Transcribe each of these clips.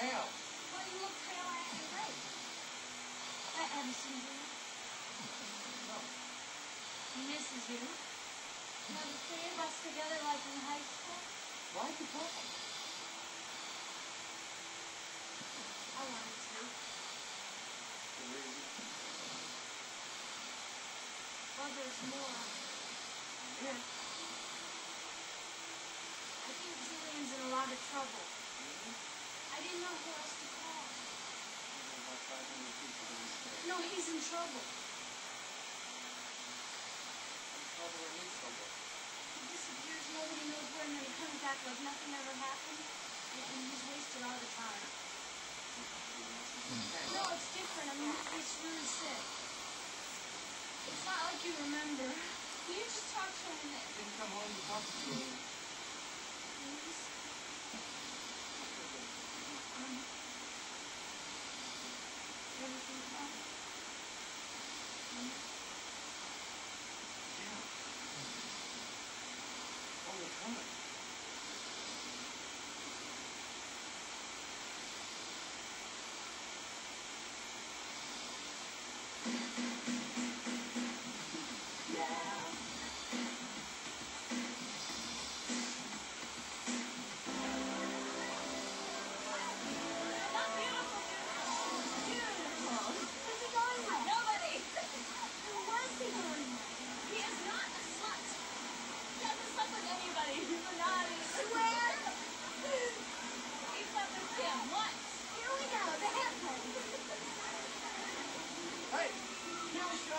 pale. Well, you look pale after break. I haven't seen No. Oh. He misses you. You know, the three of us together like in high school. Why'd you call? I wanted to. The? Well, there's more. Yeah. I think Julian's in a lot of trouble. No, he's in trouble. I'm trouble or need trouble. He disappears, nobody knows where, and then he comes back like nothing ever happened. And, and he's wasted all the time. Hmm. No, it's different. I mean, he's really sick. It's not like you remember. You just talk to him and Didn't come home to talk to you. Yeah.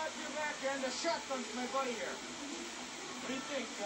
Kill your back and the shotgun's my buddy here. What do you think, uh,